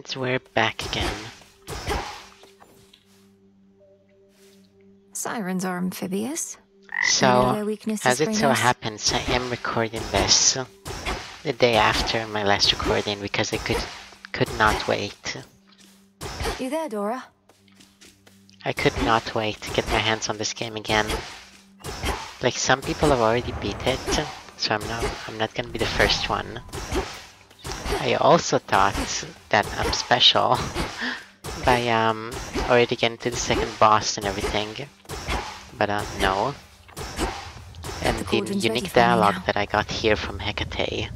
And we're back again. Sirens are amphibious. So, as it so happens, I am recording this the day after my last recording because I could could not wait. You there, Dora? I could not wait to get my hands on this game again. Like some people have already beat it, so I'm not I'm not gonna be the first one. I also thought that I'm special by um already getting to the second boss and everything. But uh no. And The the unique dialogue that I got here from Hecate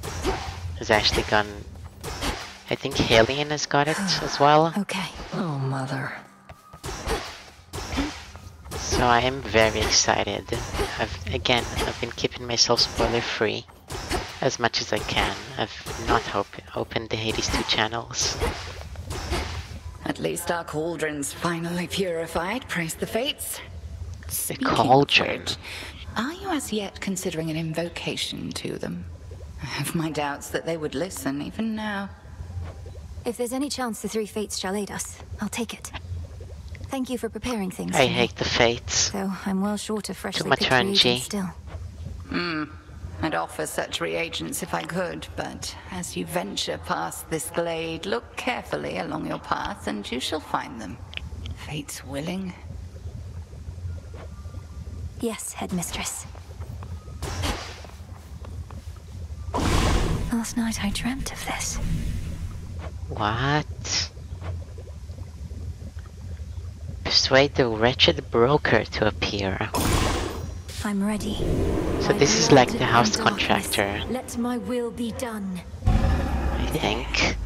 has actually gone I think Halion has got it as well. Okay. Oh, mother. So I am very excited. I've again I've been keeping myself spoiler free as much as I can. I've not opened the Hades 2 channels. At least our cauldron's finally purified, praise the fates. The Speaking of cauldron. which, Are you as yet considering an invocation to them? I have my doubts that they would listen even now. If there's any chance the three fates shall aid us, I'll take it. Thank you for preparing things. I hate the fates. Though I'm well short of freshly much picked RNG. reagents still. Hmm. I'd offer such reagents if I could, but as you venture past this glade, look carefully along your path and you shall find them. Fate's willing. Yes, headmistress. Last night I dreamt of this. What? Persuade the wretched broker to appear. I'm ready. So this is like the house contractor, Let my will be done. I think.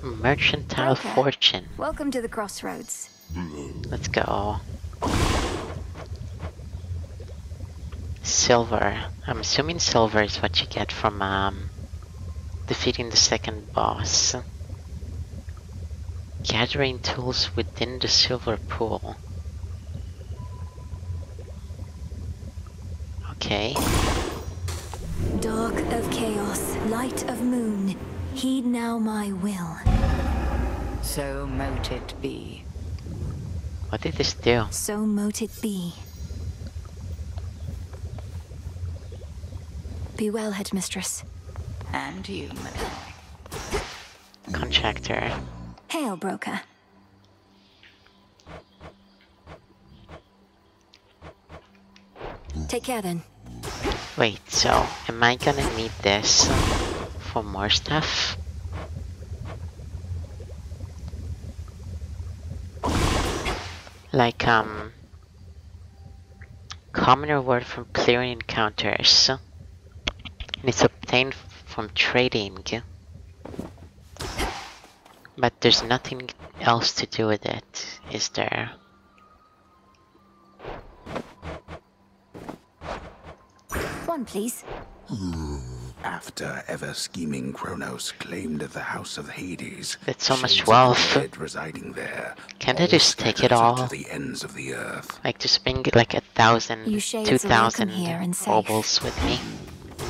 Mercantile Broker. fortune. Welcome to the crossroads. Let's go. Silver. I'm assuming silver is what you get from um, defeating the second boss. Gathering tools within the silver pool. Okay. Dark of chaos, light of moon, heed now my will. So mote it be. What did this do? So mote it be. Be well, headmistress. And you, Malloy. Contractor. Hail, broker. Take care then. Wait, so am I gonna need this for more stuff? Like, um, common reward from clearing encounters. And it's obtained from trading. But there's nothing else to do with it, is there? One, please. After ever scheming Kronos claimed the House of Hades, it's so much shades of the wealth. dead residing there. Can't I just take it all? To the ends of the earth. Like just bring like a thousand, You shades two are welcome thousand here and safe. obols with me.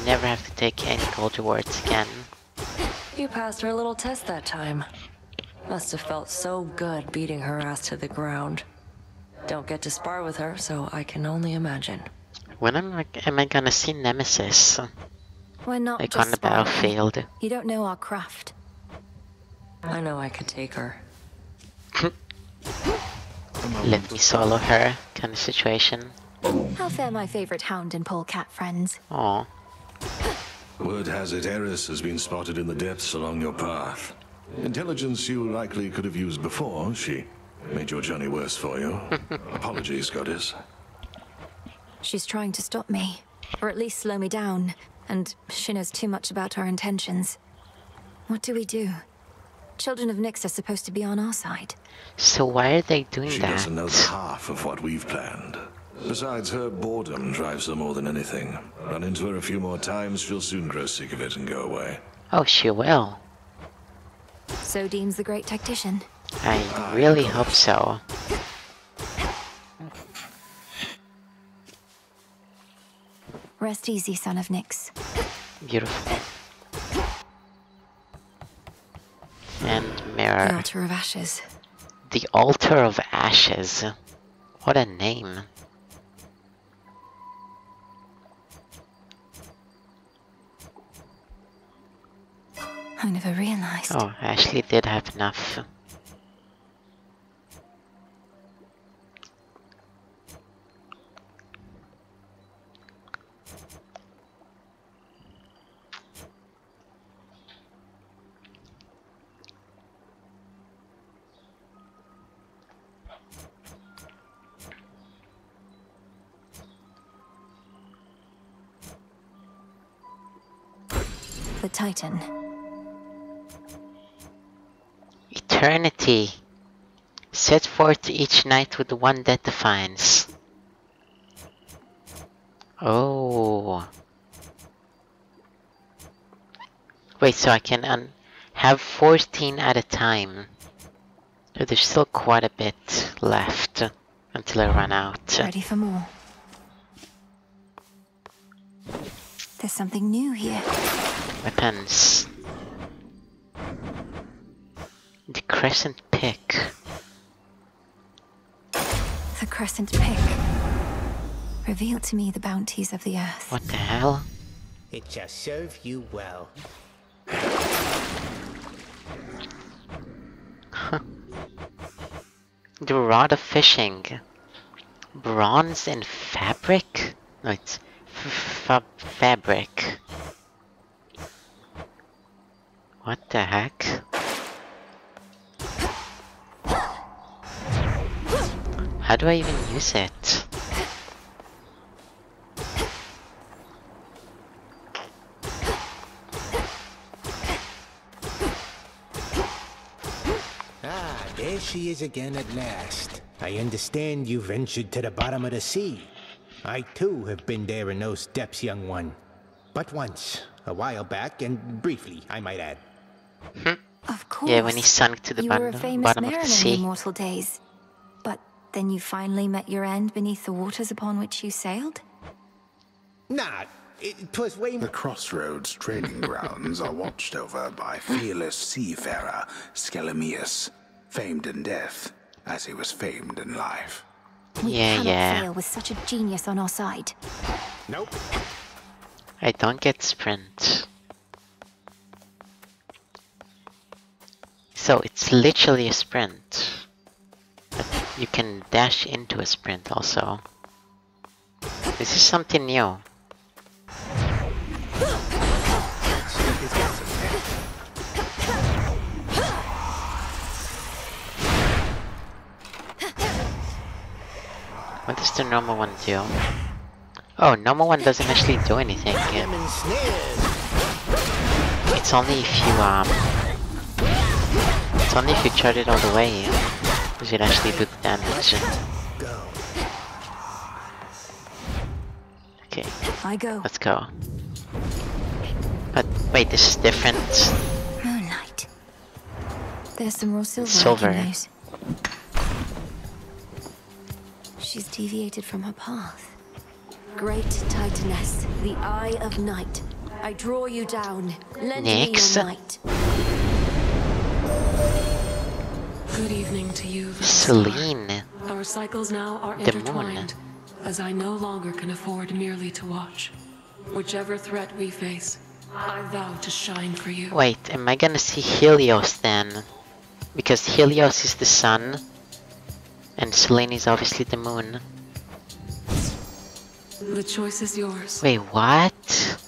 Never have to take any gold rewards again. You passed her little test that time. Must have felt so good beating her ass to the ground. Don't get to spar with her, so I can only imagine. When am I, am I gonna see Nemesis? We're not Like just on the sparring. battlefield? You don't know our craft. I know I could take her. Let me solo her kind of situation. How fare my favorite hound and polecat friends? Oh, Word has it Eris has been spotted in the depths along your path. Intelligence you likely could have used before. She made your journey worse for you. Apologies, Goddess. She's trying to stop me, or at least slow me down, and she knows too much about our intentions. What do we do? Children of Nyx are supposed to be on our side. so why are they doing She that? doesn't know the half of what we've planned. Besides, her boredom drives her more than anything. Run into her a few more times, she'll soon grow sick of it and go away. Oh, she will. So deems the great tactician. I really hope so. Rest easy, son of Nyx. Beautiful. And The mirror. altar of ashes. The Altar of Ashes. What a name. I never realized. Oh, Ashley did have enough. Titan. Eternity. Set forth each night with the one that defines. Oh. Wait, so I can un have 14 at a time. So there's still quite a bit left until I run out. Ready for more. There's something new here. Weapons. The crescent pick. The crescent pick. Reveal to me the bounties of the earth. What the hell? It shall serve you well. The rod of fishing. Bronze and fabric? No, it's f- fa- fabric. What the heck? How do I even use it? Ah, there she is again at last. I understand you ventured to the bottom of the sea. I too have been there in those depths, young one. But once, a while back, and briefly, I might add. Hmm? Of course. Yeah, when he sunk to the you were a bottom, famous bottom of mariner the in sea. your mortal days. But then you finally met your end beneath the waters upon which you sailed? Nah, it, 'twas way The crossroads training grounds are watched over by fearless seafarer Schelemeus, famed in death as he was famed in life. We Yeah, cannot yeah. fail with such a genius on our side. Nope. I don't get sprint. So it's literally a sprint. But you can dash into a sprint also. This is something new. What does the normal one do? Oh, normal one doesn't actually do anything. It's only if you um only if you charge it all the way does it actually do damage. Okay, I go. let's go. But wait, this is different. Moonlight. There's some raw silver, Silver. I can use. She's deviated from her path. Great Titaness, the Eye of Night. I draw you down. Lend Nyx. me your might. Good evening to you, Selene. Our cycles now are The moon. intertwined, as I no longer can afford merely to watch. Whichever threat we face, I vow to shine for you. Wait, am I gonna see Helios then? Because Helios is the sun. And Selene is obviously the moon. The choice is yours. Wait, what?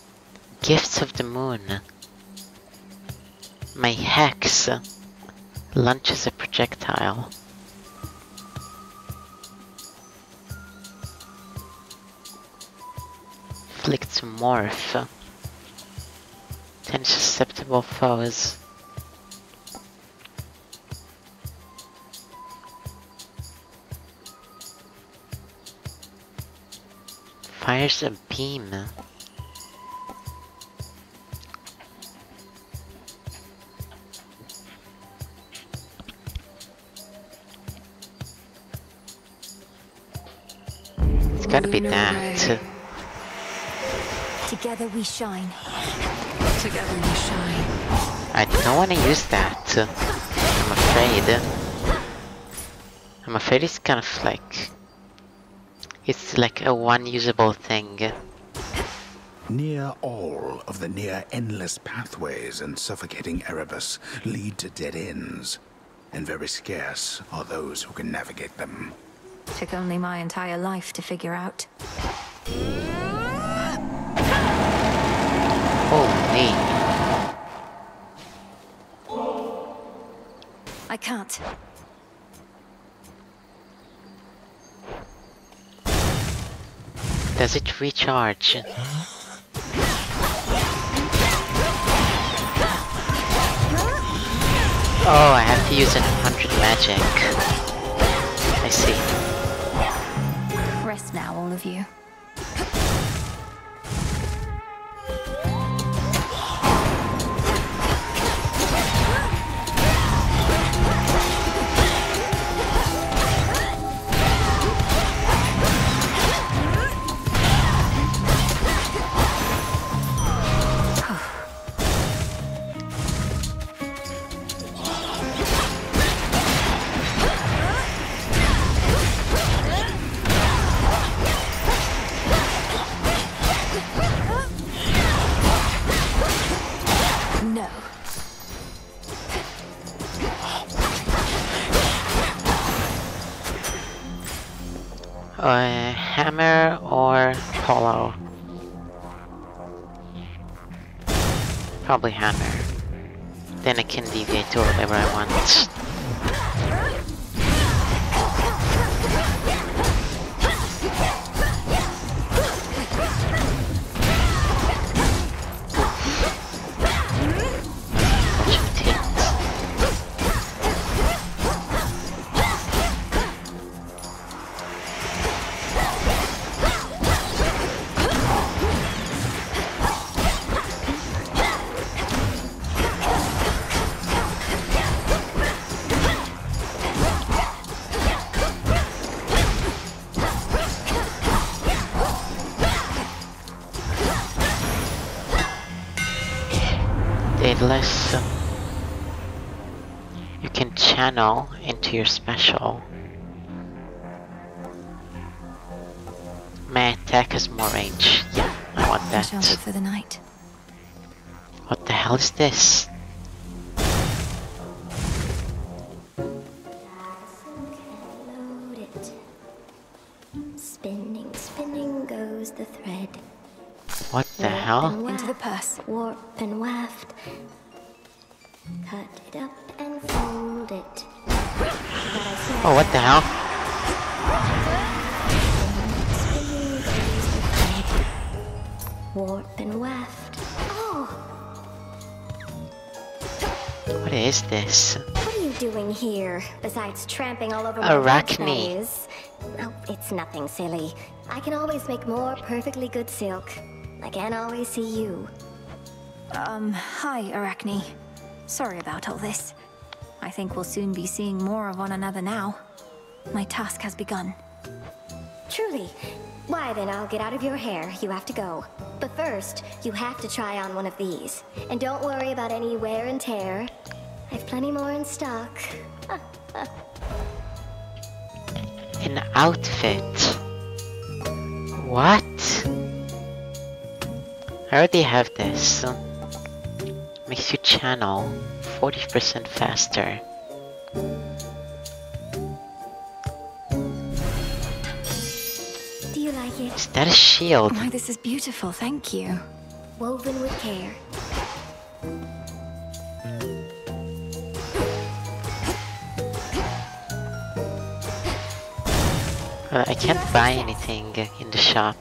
Gifts of the moon. My hex launches a projectile. Flick to morph. Ten susceptible foes. Fires a beam. Gotta be Lunar that. Together we shine. Together we shine. I don't want to use that. I'm afraid. I'm afraid it's kind of like... It's like a one-usable thing. Near all of the near endless pathways and suffocating Erebus lead to dead ends, and very scarce are those who can navigate them. Took only my entire life to figure out. Holy. I can't. Does it recharge? Oh, I have to use an 100 magic. I see. Rest now, all of you. Probably hammer. Then I can deviate to whatever I want. Daedalus, you can channel into your special. My attack has more range. Yeah, I want that. live for the night. What the hell is this? Spinning, spinning goes the thread. What the hell? Into the purse. Warp and waft. Cut it up and fold it. But I said Oh, what the hell? spinning goes the thread. Warp and waft. Oh, What is this? what are you doing here? Besides tramping all over my Arachne. watch. Oh, it's nothing silly. I can always make more perfectly good silk. I can't always see you. Um, hi, Arachne. Sorry about all this. I think we'll soon be seeing more of one another now. My task has begun. Truly. Why then, I'll get out of your hair. You have to go. But first, you have to try on one of these. And don't worry about any wear and tear. I've plenty more in stock. An outfit. What? I already have this. Makes you channel 40% faster. Do you like it? Is that a shield? Why, this is beautiful, thank you. Woven with care. Uh, I can't buy anything in the shop.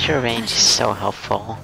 Extra range is so helpful.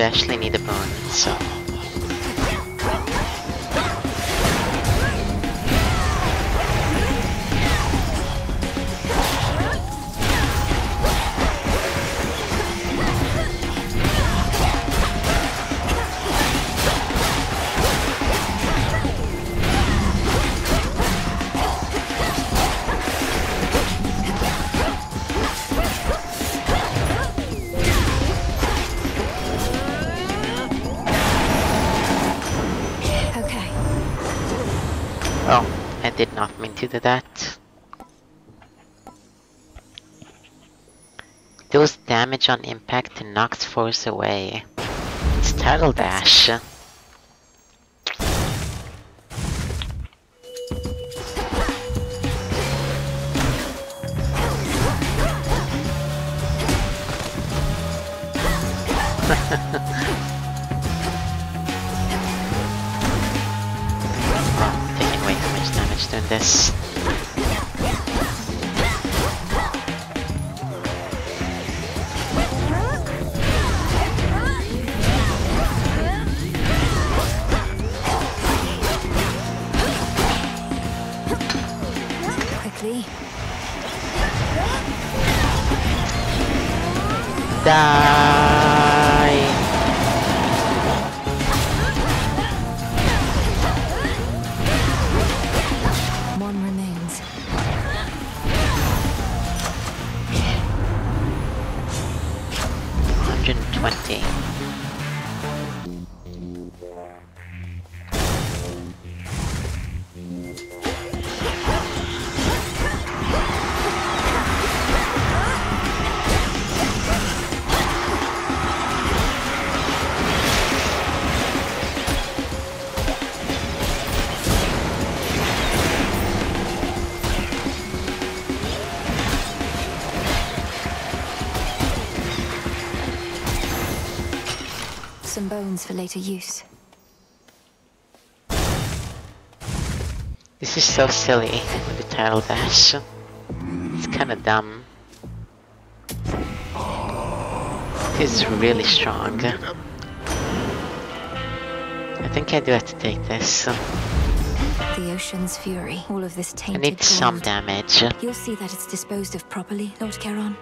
Do actually need a bone, so... do that. Deals damage on impact and knocks foes away. It's Tidal Dash. Some bones for later use. This is so silly with the Tidal Dash. It's kinda dumb. It's really strong. I think I do have to take this. The ocean's fury. All of this I tainted need some damage. You'll see that it's disposed of properly, Lord Charon.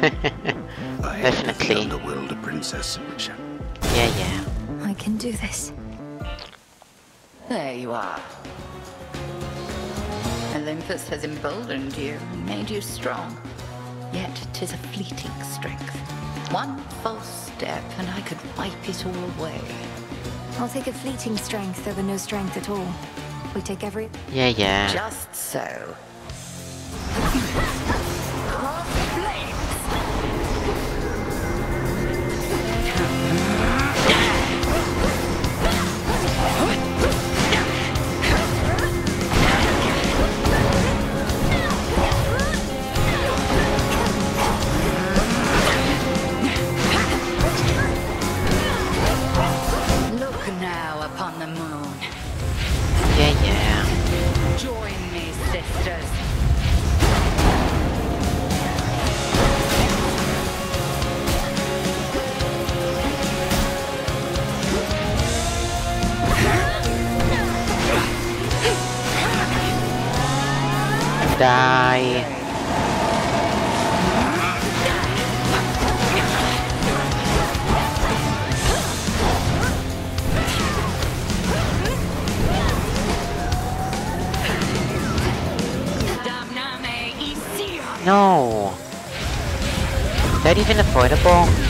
I have the Definitely. underworld, a princess. Sh- Yeah, yeah. I can do this. There you are. Olympus has emboldened you, made you strong. Yet 'tis a fleeting strength. One false step, and I could wipe it all away. I'll take a fleeting strength over no strength at all. We take every. Yeah, yeah. Just so. Die. No. Is that even avoidable?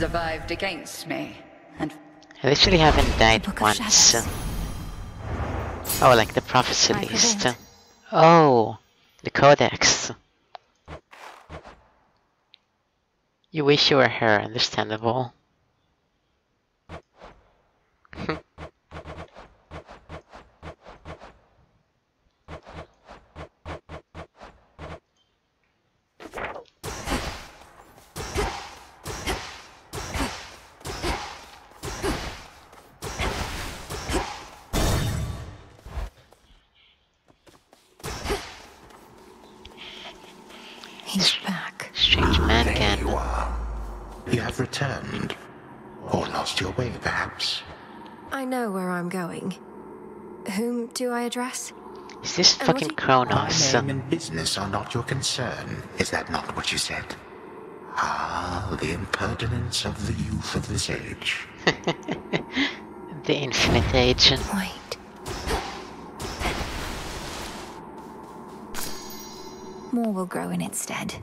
Survived against me, and I literally haven't died Book once. Shadows. Oh, like the prophecy list. Oh, the codex. You wish you were her, understandable. He's back. Strange man There again. you are. You have returned. Or lost your way, perhaps. I know where I'm going. Whom do I address? Is this what fucking do you- Kronos? My name and business are not your concern. Is that not what you said? Ah, the impertinence of the youth of this age. The Infinite Age. Wait. More will grow in its stead.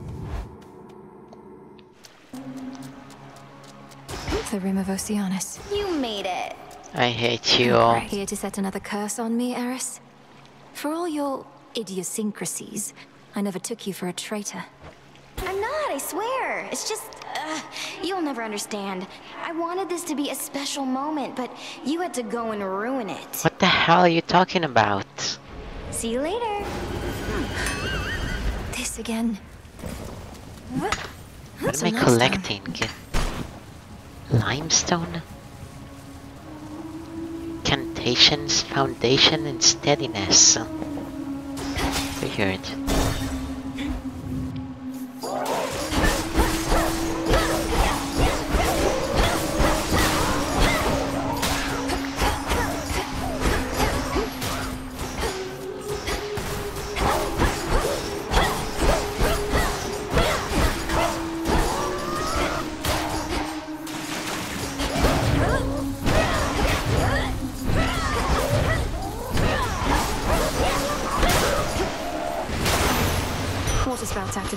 The Rim of Oceanus. You made it. I hate you. Here to set another curse on me, Eris? For all your idiosyncrasies, I never took you for a traitor. I'm not, I swear. It's just, uh, you'll never understand. I wanted this to be a special moment, but you had to go and ruin it. What the hell are you talking about? See you later. This again. What? What That's am I a limestone. Limestone? Cantations, foundation, and steadiness. Weird.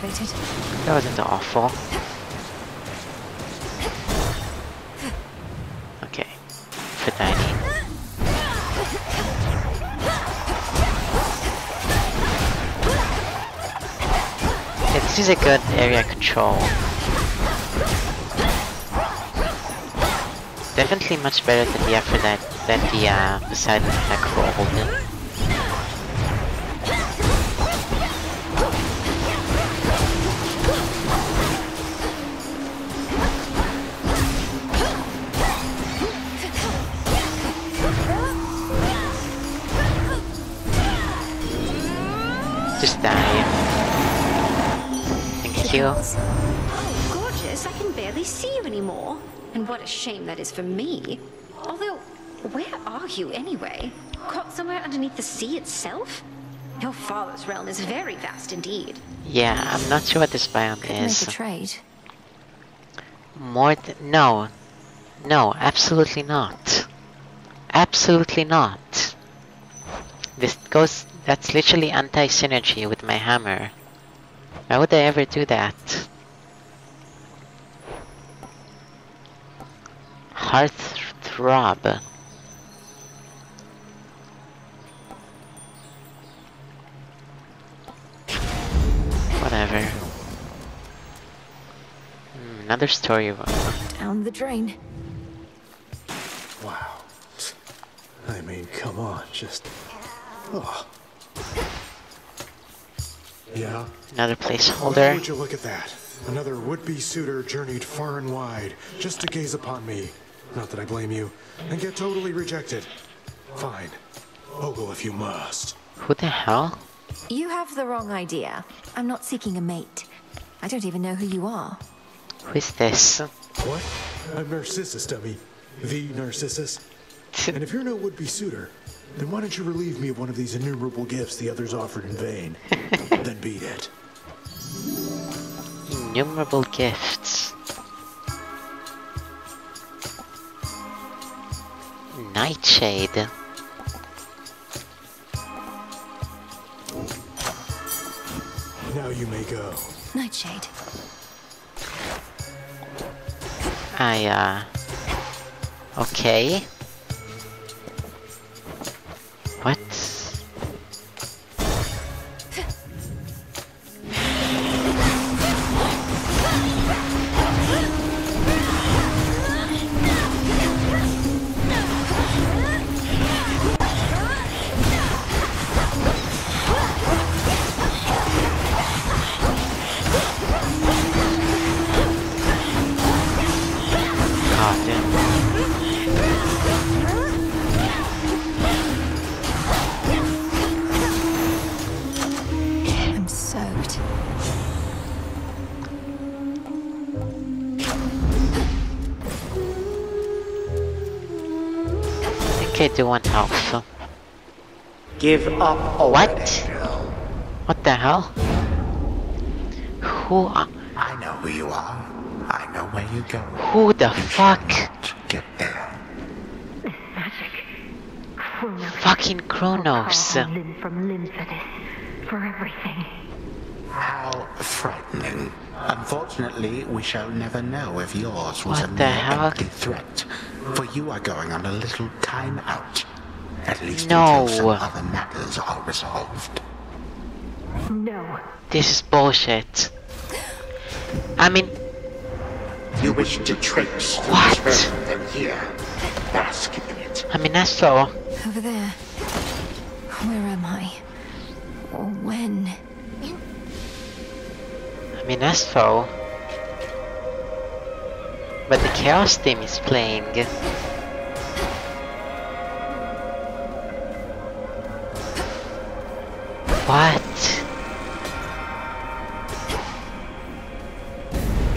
Activated. That wasn't awful. Okay. Aphrodite. Yeah, this is a good area control. Definitely much better than the Aphrodite, than the uh, Poseidon attack rolled. Just die. Thank you. Oh, gorgeous. I can barely see you anymore. And what a shame that is for me. Although, where are you anyway? Caught somewhere underneath the sea itself? Your father's realm is very vast indeed. Yeah, I'm not sure what this biome Could make is. a trade. More th- no. No, absolutely not. Absolutely not. This goes that's literally anti-synergy with my hammer. Why would I ever do that? Hearth throb. Whatever. Hmm, another story of Down the drain. Wow. I mean, come on, just. Oh. Yeah? another Why placeholder. would you look at that? Another would-be suitor journeyed far and wide just to gaze upon me. Not that I blame you. And get totally rejected. Fine. Ogle if you must. Who the hell? You have the wrong idea. I'm not seeking a mate. I don't even know who you are. Who is this? What? I'm Narcissus, dummy. The Narcissus. And if you're no would-be suitor, then why don't you relieve me of one of these innumerable gifts the others offered in vain? then beat it. Innumerable gifts. Nightshade. Now you may go. Nightshade. I, uh... Okay. What? I think I do want health. Give up What? already. What the hell? Who are- I know who you are. I know where you go. Who the fuck? Get there. magic Fucking Kronos. limb from limb for this. For everything. How frightening. Unfortunately, we shall never know if yours was What a the mere hell? empty threat. For you are going on a little time out. At least No. until some other matters are resolved. No. This is bullshit. I mean, You wish to trace What? further than here. Bask in it. I mean, Astro, Over there. Where am I? Or when? I mean, Astro. But the Chaos team is playing. What?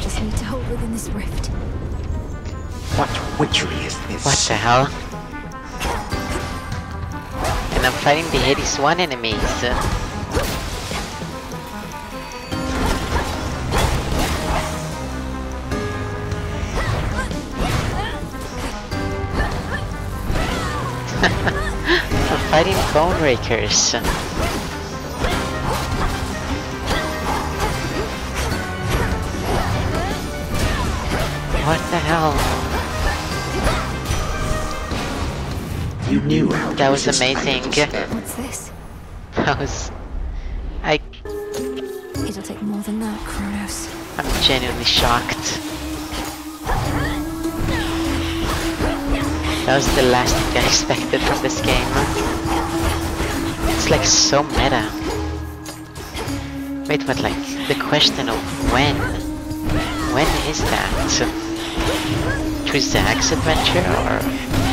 Just need to hold within this rift. What witchery is this? What the hell? And I'm fighting the Hades 1 enemies. I'm fighting Bone Rakers. What the hell? You knew how to That was amazing. What's this? That was... I... It'll take more than that, Kronos. I'm genuinely shocked. That was the last thing I expected from this game. It's like so meta. Wait, but like, the question of when? When is that? Through Zag's adventure, or...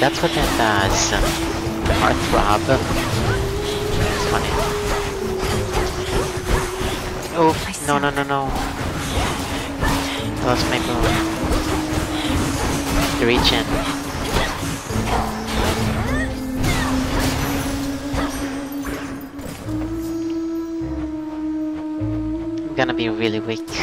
that's what that does. Heartthrob. It's funny. Oh, no, no, no, no. Lost my boom. The regen. I'm gonna be really weak.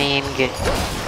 What's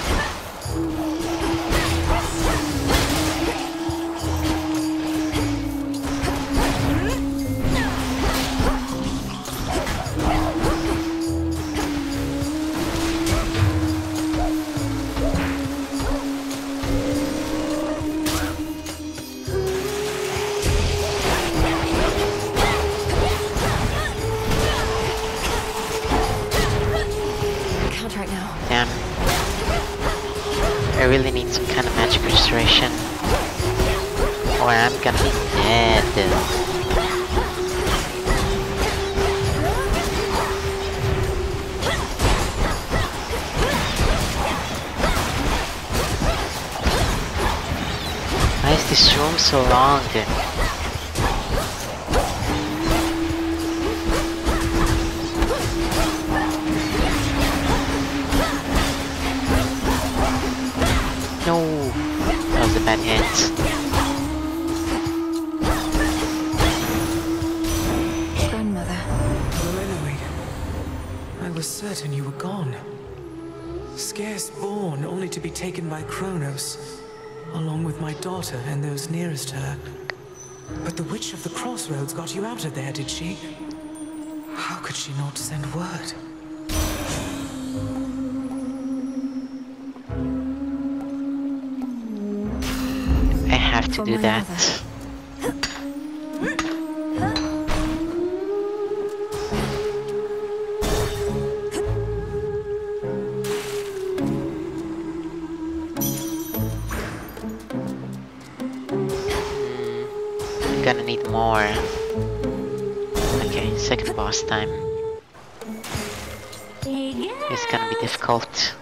But the Witch of the Crossroads got you out of there, did she? How could she not send word? I have to do my that. I'm gonna need more. Okay, second boss time. It's gonna be difficult.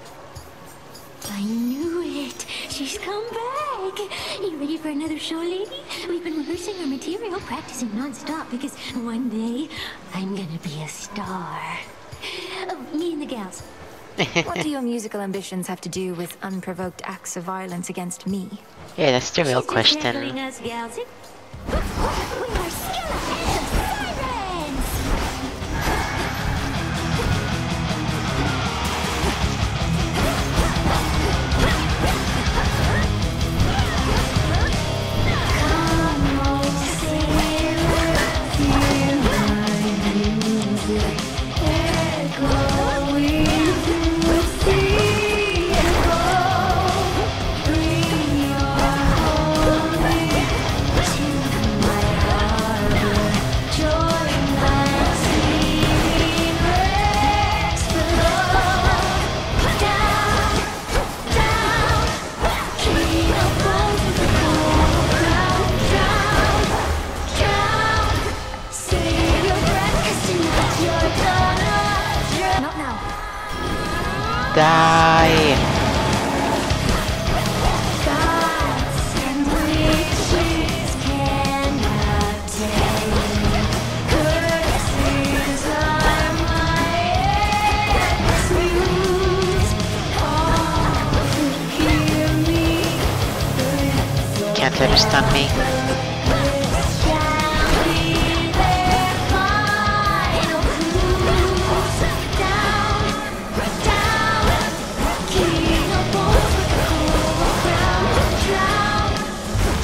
I knew it. She's come back. You ready for another show, lady? We've been rehearsing our material, practicing non-stop because one day I'm gonna be a star. Oh, me and the gals. what do your musical ambitions have to do with unprovoked acts of violence against me? Yeah, that's the real She's question. us gals.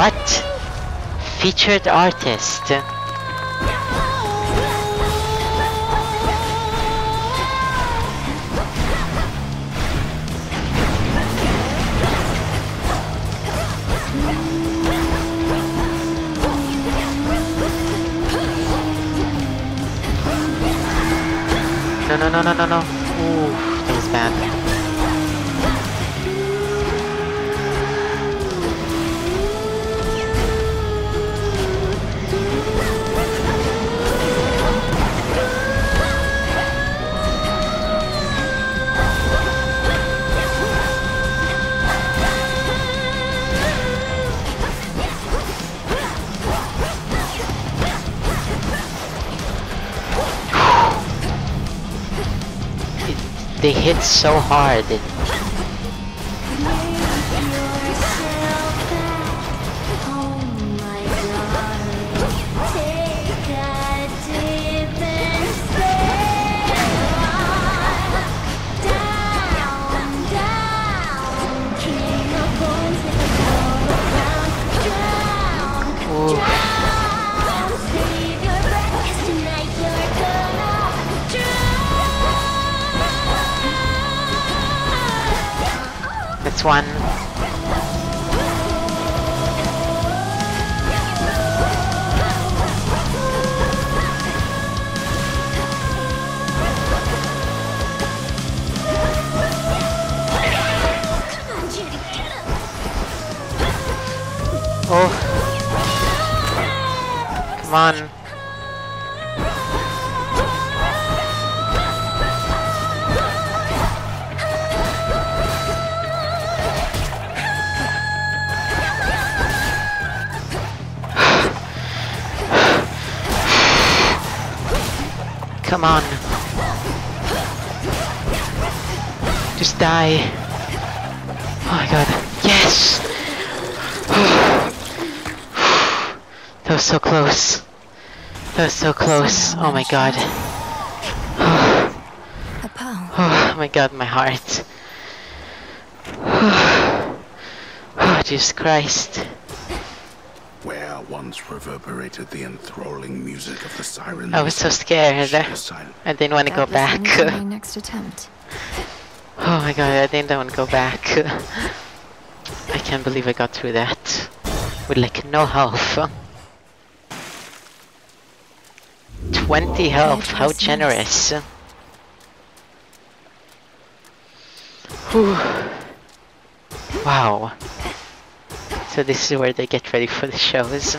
What? Featured artist? So hard. Oh. Come on. Come on. Just die. Oh my god. Yes! Was so close. That was so close. Oh my god. Oh my god, my heart. Oh, Jesus Christ Where once reverberated the enthralling music of the siren. I was so scared. I didn't want to go back. my next attempt. Oh my god, I didn't want to go back. I can't believe I got through that. With like no health. 20 health, how generous. Whew. Wow. So this is where they get ready for the shows.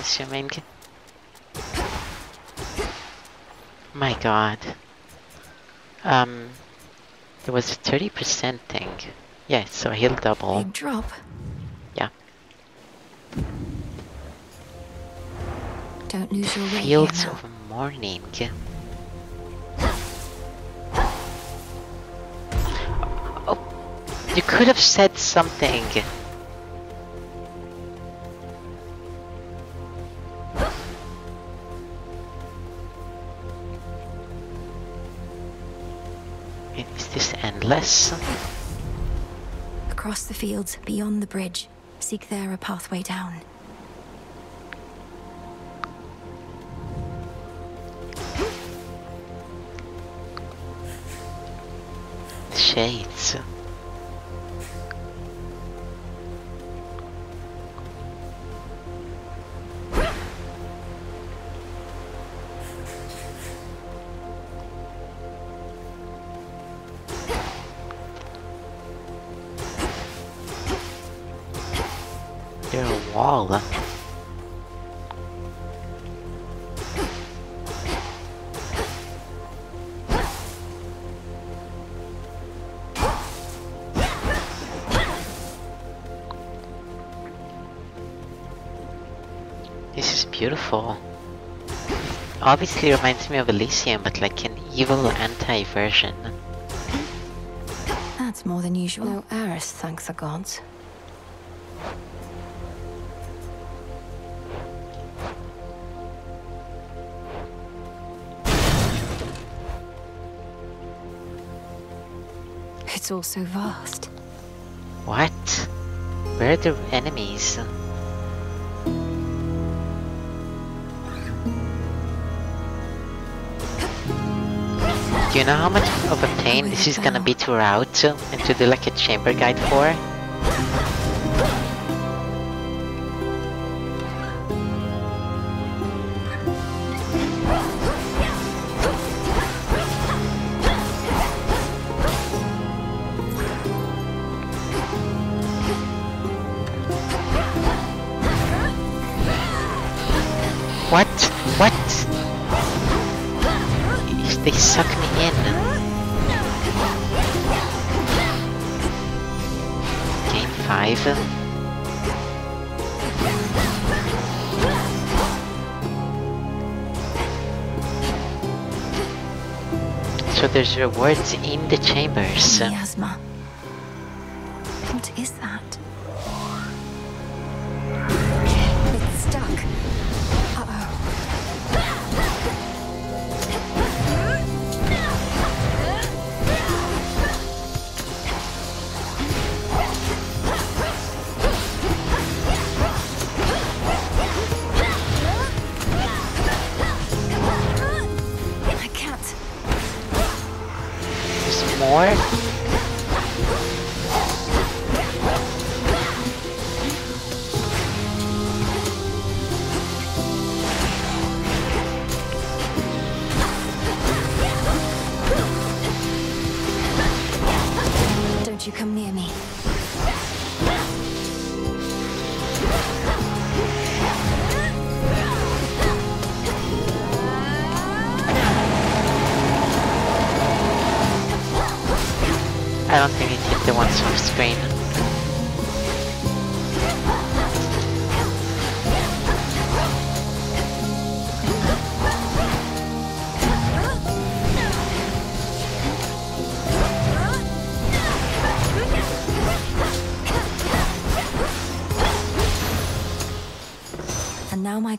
Assuming. My god. Um, there was a 30% thing. Yeah, so he'll double. Big drop. Yeah. Don't lose your way Fields of Mourning. Oh, you could have said something. Is this endless. Across the fields, beyond the bridge. Seek there a pathway down. Shades. wall. Obviously reminds me of Elysium, but like an evil anti-version. That's more than usual. No Eris, thanks the gods. It's all so vast. What? Where are the enemies? Do you know how much of a pain this is gonna be to route and to do like a chamber guide for? So there's rewards in the chambers. Miasma.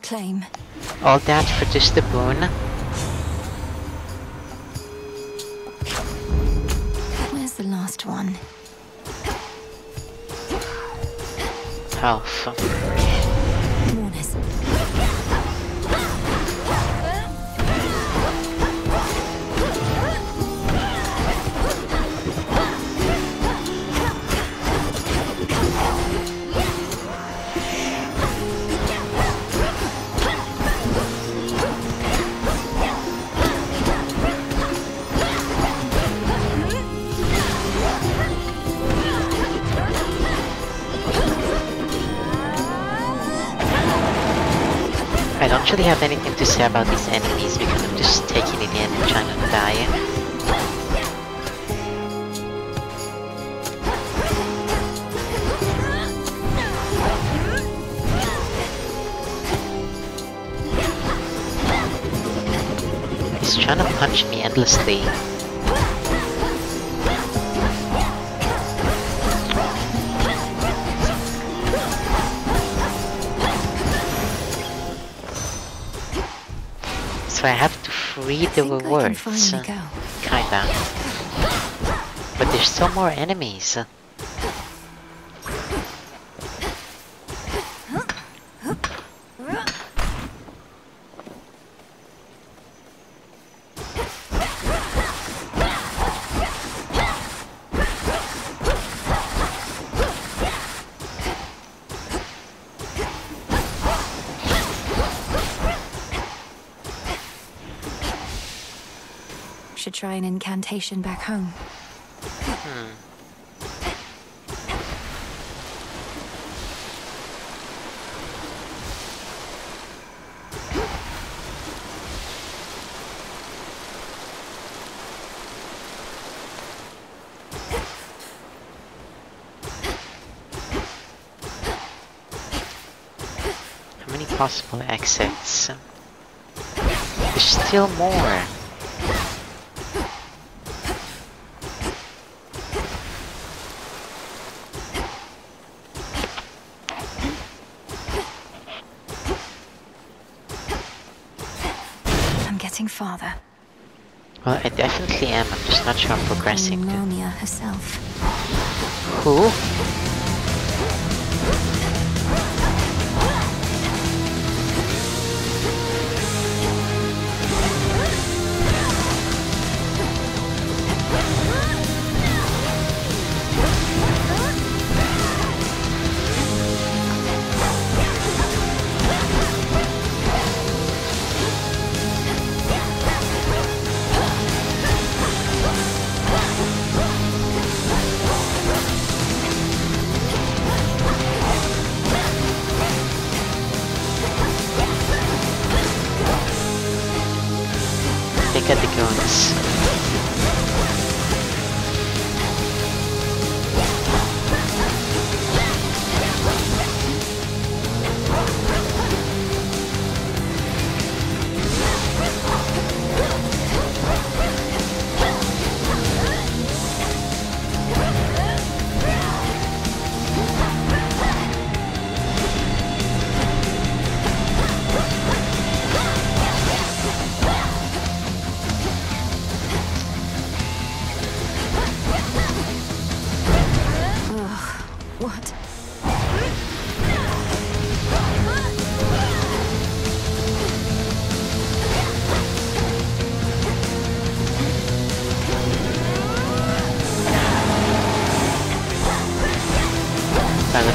Claim. All that for just the boon? Where's the last one? Health. Really have anything to say about these enemies because I'm just taking it in and trying to die. He's trying to punch me endlessly. I have to free the rewards. Kinda. But there's still more enemies. Should incantation back home. Hmm. How many possible exits? There's still more. Farther. Well, I definitely am. I'm just not sure I'm progressing. Narnia herself. Who?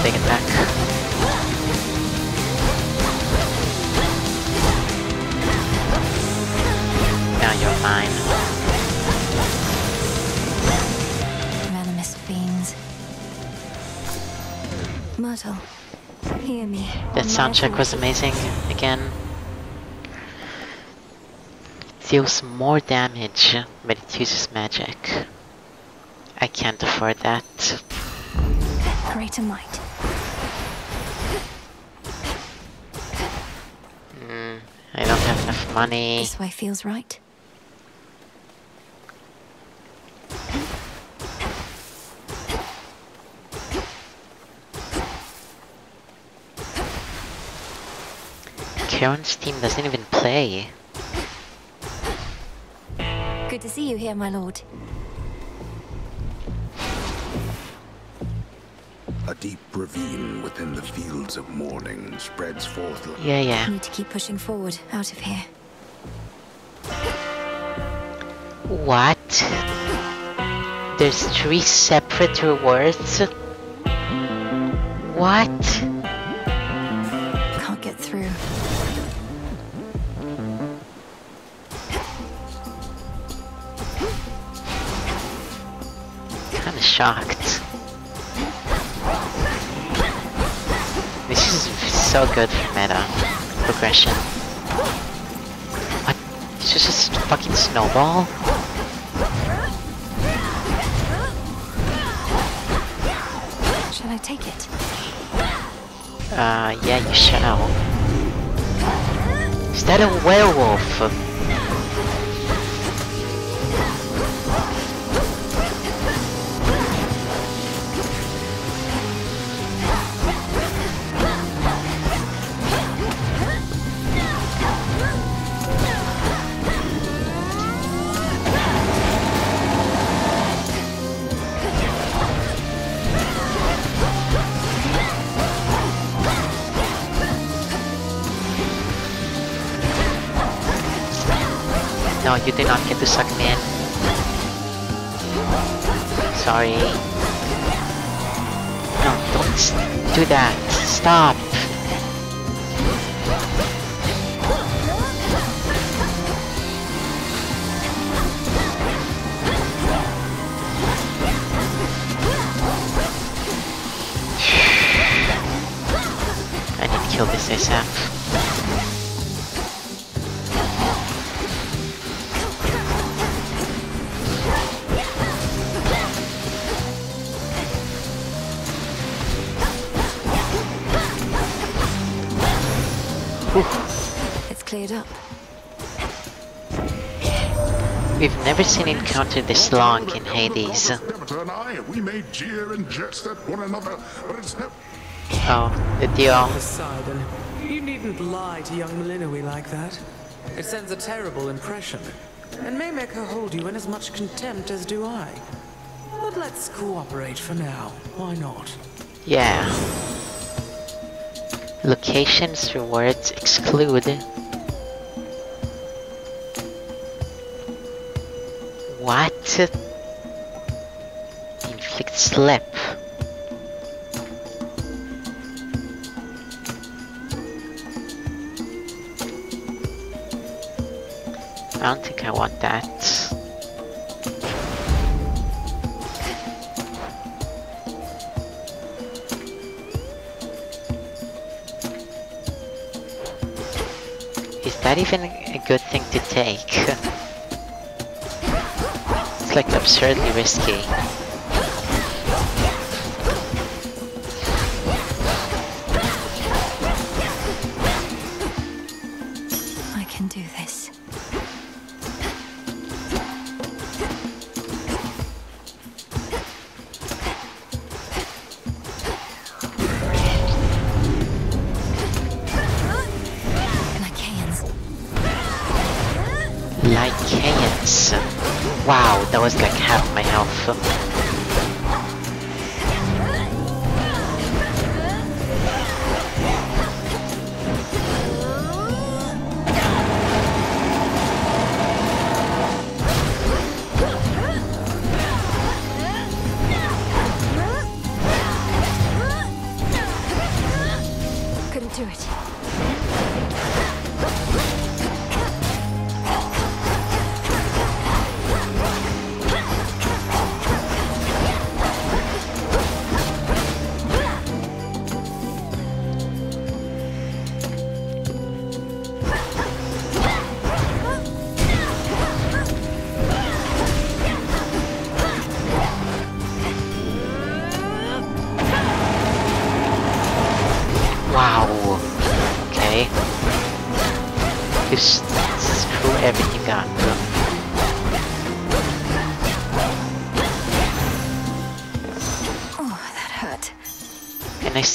Take it back. Now you're mine. Venomous fiends. Myrtle. Hear me. That soundtrack was amazing again. It deals more damage, but it uses magic. I can't afford that. Greater might. Enough money. This way feels right. Charon's team doesn't even play. Good to see you here, my lord. A deep ravine within the fields of mourning spreads forth. Yeah, yeah. We Need to keep pushing forward, out of here. What? There's three separate rewards? What? Can't get through. Kinda shocked. So good for meta progression. What? It's just a fucking snowball? Shall I take it? Uh, yeah, you shall. Is that a werewolf? Suck me in. Sorry. No, don't do that. Stop. I need to kill this ASAP. Never seen an encounter this long in Hades. Demeter and I, we may jeer and jest at one another, but it's. Oh, the deal. Poseidon, you needn't lie to young Melinoë like that. It sends a terrible impression, and may make her hold you in as much contempt as do I. But let's cooperate for now. Why not? Yeah. Locations rewards exclude. Inflict slap I don't think I want that. Is that even a good thing to take? like absurdly risky.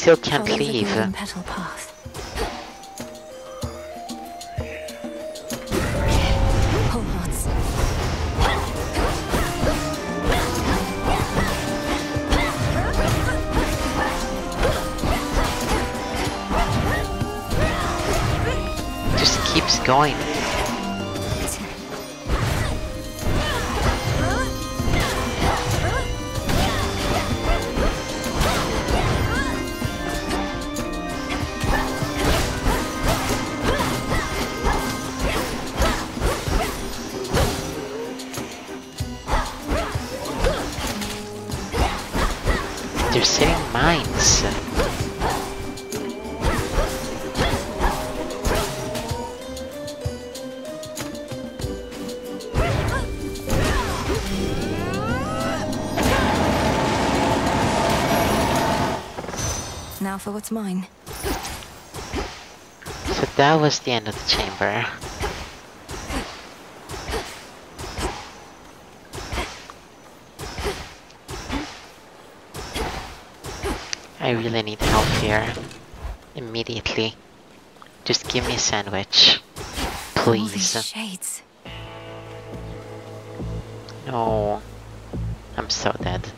Still can't leave. path. Just keeps going. For what's mine. So that was the end of the chamber. I really need help here. Immediately. Just give me a sandwich. Please. shades. No. I'm so dead.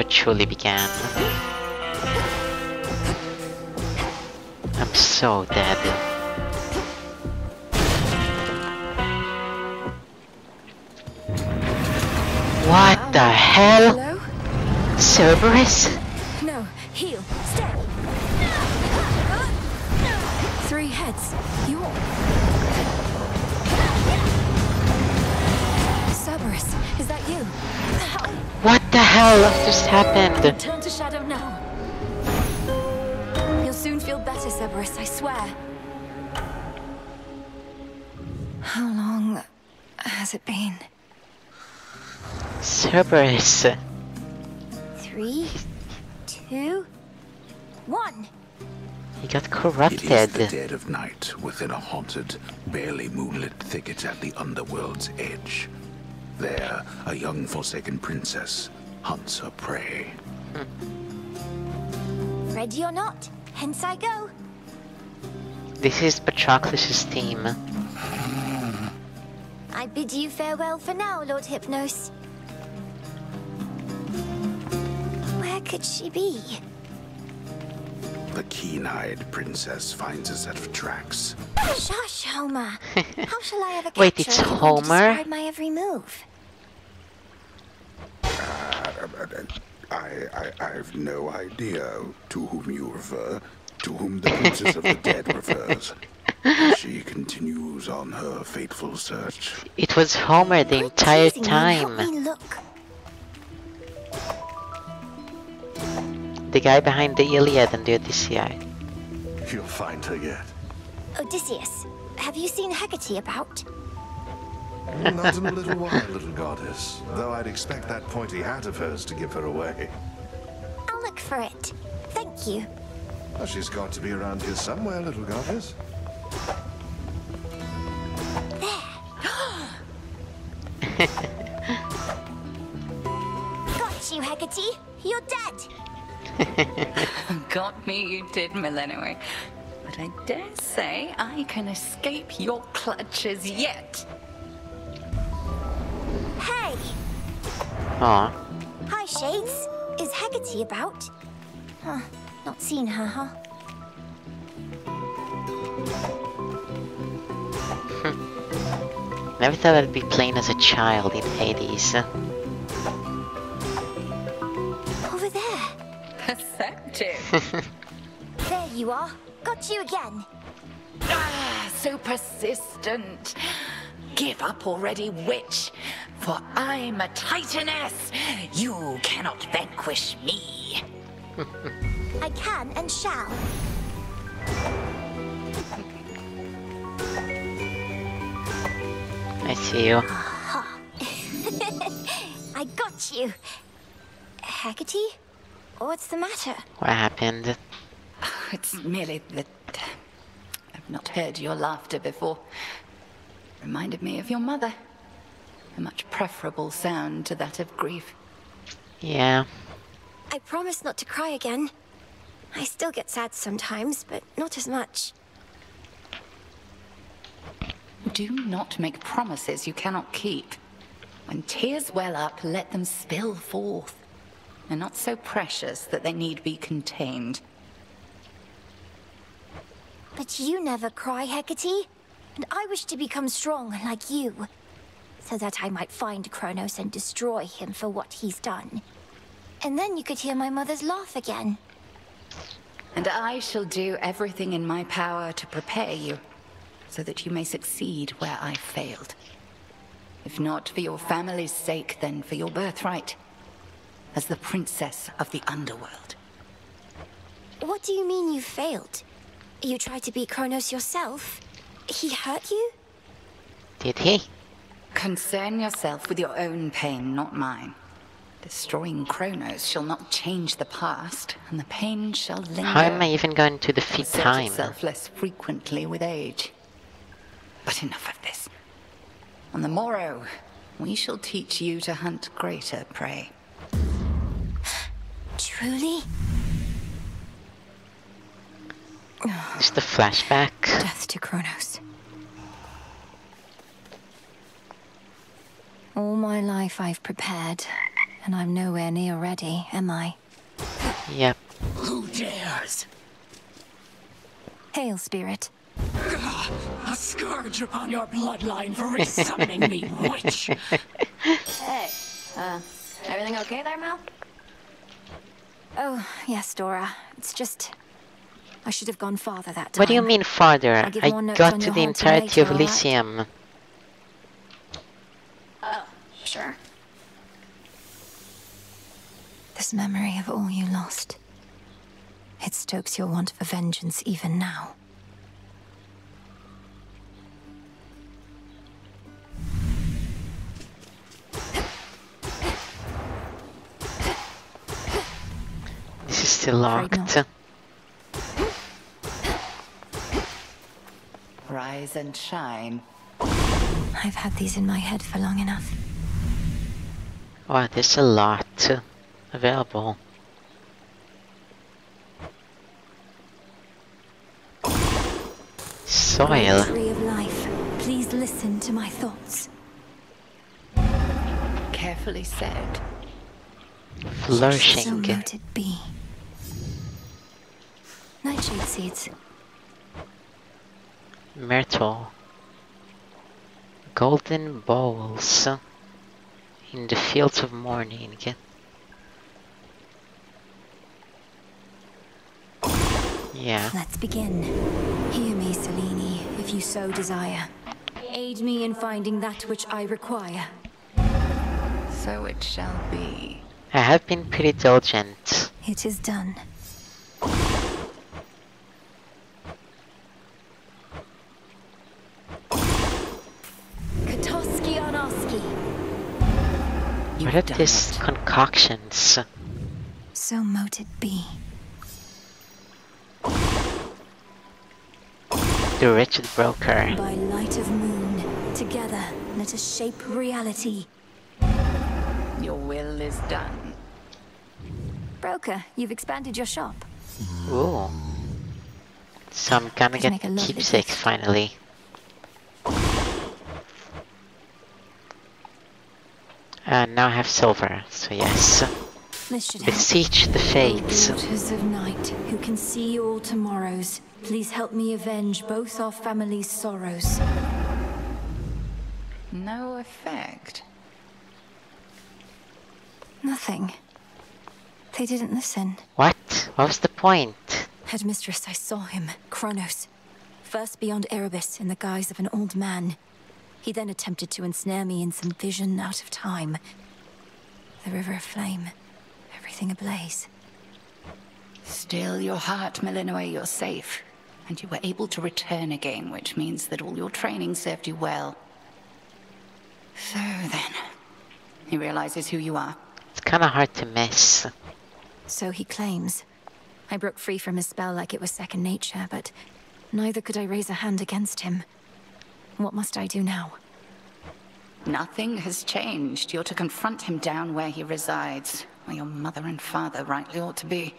Never truly began. I'm so dead. What the hell? Hello? Cerberus? The hell just happened? Turn to shadow now. You'll soon feel better, Cerberus, I swear. How long has it been? Cerberus. Three, two, one. He got corrupted. It is corrupted. the dead of night within a haunted, barely moonlit thicket at the underworld's edge. There, a young forsaken princess hunts her prey. Hmm. Ready or not, hence I go. This is Patroclus' theme. I bid you farewell for now, Lord Hypnos. Where could she be? The keen-eyed princess finds a set of tracks. Shush, Homer. How shall I ever Wait, capture it's her if you won't Homer? Describe my every move. I, I, I've no idea to whom you refer, to whom the princess of the dead refers. She continues on her fateful search. It was Homer the entire Teasing me, help time. look. The guy behind the Iliad and the Odyssey. You'll find her yet. Odysseus, have you seen Hecate about? Not in a little while, little goddess. Though I'd expect that pointy hat of hers to give her away. I'll look for it. Thank you. Well, she's got to be around here somewhere, little goddess. There. got you, Hecate. You're dead. Got me, you did, Melinoë. But I dare say I can escape your clutches yet. Hey! Aw. Hi, Shades. Is Hecate about? Huh. Not seen her, huh? Never thought I'd be playing as a child in Hades. Over there. Perceptive. There you are. Got you again. ah, so persistent. Give up already, witch. For I'm a titaness. You cannot vanquish me. I can and shall. I see you. I got you. Hecate? What's the matter? What happened? It's merely that I've not heard your laughter before. Reminded me of your mother. A much preferable sound to that of grief. Yeah. I promise not to cry again. I still get sad sometimes, but not as much. Do not make promises you cannot keep. When tears well up, let them spill forth. They're not so precious that they need be contained. But you never cry, Hecate. And I wish to become strong like you. So that I might find Chronos and destroy him for what he's done. And then you could hear my mother's laugh again. And I shall do everything in my power to prepare you, so that you may succeed where I failed. If not for your family's sake, then for your birthright, as the princess of the underworld. What do you mean you failed? You tried to beat Chronos yourself? He hurt you? Did he? Concern yourself with your own pain, not mine. Destroying Chronos shall not change the past, and the pain shall linger. How am I even going to defeat assert time? itself less frequently with age. But enough of this. On the morrow, we shall teach you to hunt greater prey. Truly? Just the flashback. Death to Chronos. All my life I've prepared, and I'm nowhere near ready, am I? Yep. Who dares? Hail, Spirit. A scourge upon your bloodline for resummoning me, witch! Hey, uh, everything okay there, Mel? Oh, yes, Dora. It's just... I should have gone farther that time. What do you mean farther? I'll I got to the haunting entirety of later, all right? Elysium. Oh. This memory of all you lost. It stokes your want for vengeance even now. This is still locked. Rise and shine. I've had these in my head for long enough. Wow, there's a lot available. Soil. Tree of life, please listen to my thoughts. Carefully said. Flourishing. So Flourishing. noted be. Nightshade seeds. Myrtle. Golden bowls. In the fields of mourning. Yeah. Let's begin. Hear me, Selene, if you so desire. Aid me in finding that which I require. So it shall be. I have been pretty diligent. It is done. What are these concoctions? So mote it be. The wretched broker. By light of moon, together let us shape reality. Your will is done. Broker, you've expanded your shop. Ooh. So I'm gonna get a lovely keepsakes finally. And now I have silver, so yes. This help. Beseech the fates. Daughters of night, who can see all tomorrows, please help me avenge both our families' sorrows. No effect. Nothing. They didn't listen. What? What was the point? Headmistress, I saw him, Chronos. First beyond Erebus in the guise of an old man. He then attempted to ensnare me in some vision out of time. The river of flame, everything ablaze. Still your heart, Melinoë, you're safe. And you were able to return again, which means that all your training served you well. So then, he realizes who you are. It's kinda hard to miss. So he claims. I broke free from his spell like it was second nature, but Neither could I raise a hand against him. What must I do now? Nothing has changed. You're to confront him down where he resides, where your mother and father rightly ought to be.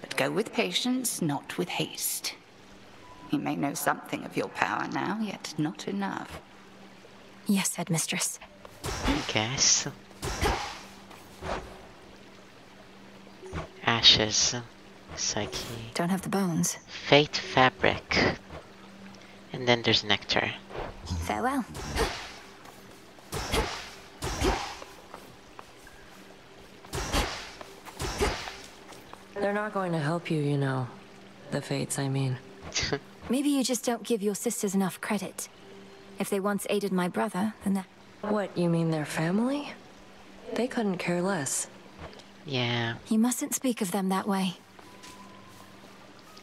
But go with patience, not with haste. He may know something of your power now, yet not enough. Yes, headmistress. I guess. Ashes. Psyche. Don't have the bones. Fate fabric. And then there's nectar. Farewell. They're not going to help you, you know. The fates, I mean. Maybe you just don't give your sisters enough credit. If they once aided my brother, then that. What, you mean their family? They couldn't care less. Yeah. You mustn't speak of them that way.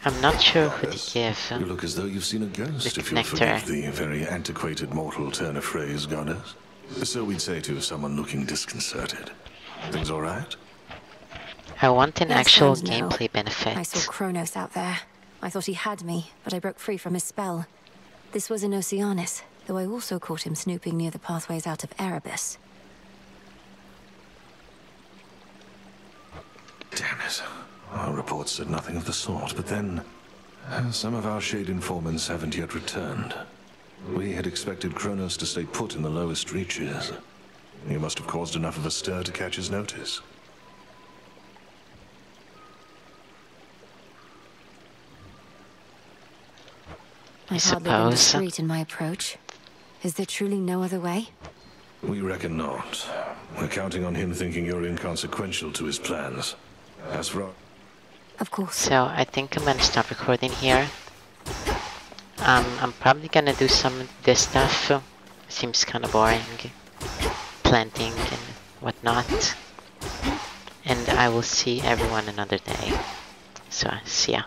I'm not sure who to give. You look as though you've seen a ghost, if you'll nectar. forgive the very antiquated mortal turn of phrase, goddess. So we'd say to someone looking disconcerted. Things all right? I want an Yes actual and no. gameplay benefit. I saw Chronos out there. I thought he had me, but I broke free from his spell. This was in Oceanus, though I also caught him snooping near the pathways out of Erebus. Damn it. Our reports said nothing of the sort, but then... uh, Some of our Shade informants haven't yet returned. We had expected Chronos to stay put in the lowest reaches. He must have caused enough of a stir to catch his notice. I've hardly been suppose. discreet in my approach. Is there truly no other way? We reckon not. We're counting on him thinking you're inconsequential to his plans. As for our... Of course. So I think I'm gonna stop recording here. Um, I'm probably gonna do some of this stuff. Seems kind of boring. Planting and whatnot. And I will see everyone another day. So, see ya.